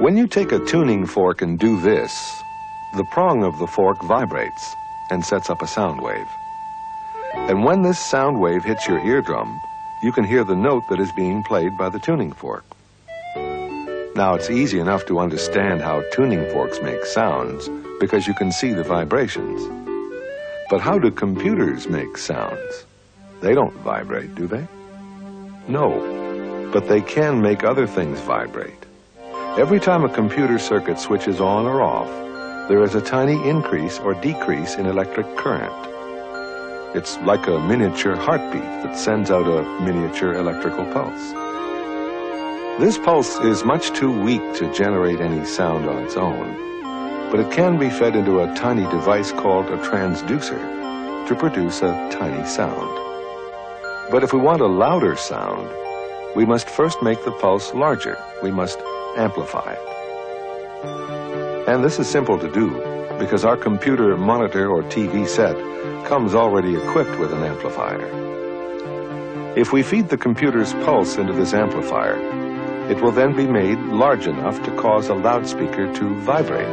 When you take a tuning fork and do this, the prong of the fork vibrates and sets up a sound wave. And when this sound wave hits your eardrum, you can hear the note that is being played by the tuning fork. Now, it's easy enough to understand how tuning forks make sounds because you can see the vibrations. But how do computers make sounds? They don't vibrate, do they? No, but they can make other things vibrate. Every time a computer circuit switches on or off, there is a tiny increase or decrease in electric current. It's like a miniature heartbeat that sends out a miniature electrical pulse. This pulse is much too weak to generate any sound on its own, but it can be fed into a tiny device called a transducer to produce a tiny sound. But if we want a louder sound, we must first make the pulse larger. We must amplify it. And this is simple to do because our computer monitor or TV set comes already equipped with an amplifier. If we feed the computer's pulse into this amplifier, it will then be made large enough to cause a loudspeaker to vibrate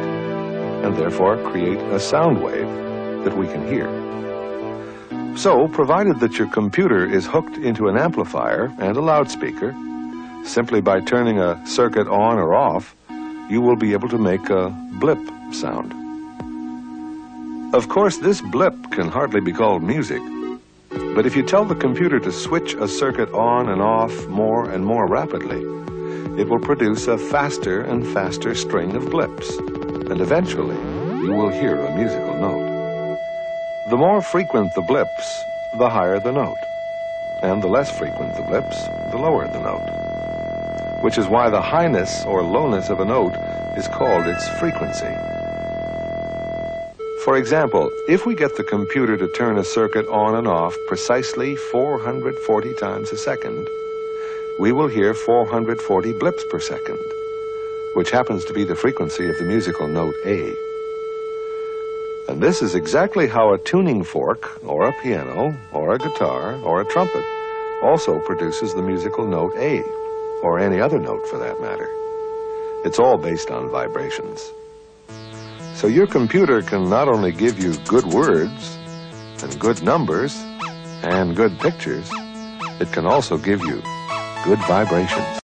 and therefore create a sound wave that we can hear. So, provided that your computer is hooked into an amplifier and a loudspeaker, simply by turning a circuit on or off, you will be able to make a blip sound. Of course, this blip can hardly be called music, but if you tell the computer to switch a circuit on and off more and more rapidly, it will produce a faster and faster string of blips, and eventually you will hear a musical note. The more frequent the blips, the higher the note. And the less frequent the blips, the lower the note. Which is why the highness or lowness of a note is called its frequency. For example, if we get the computer to turn a circuit on and off precisely 440 times a second, we will hear 440 blips per second, which happens to be the frequency of the musical note A. And this is exactly how a tuning fork, or a piano, or a guitar, or a trumpet also produces the musical note A, or any other note for that matter. It's all based on vibrations. So your computer can not only give you good words, and good numbers, and good pictures, it can also give you good vibrations.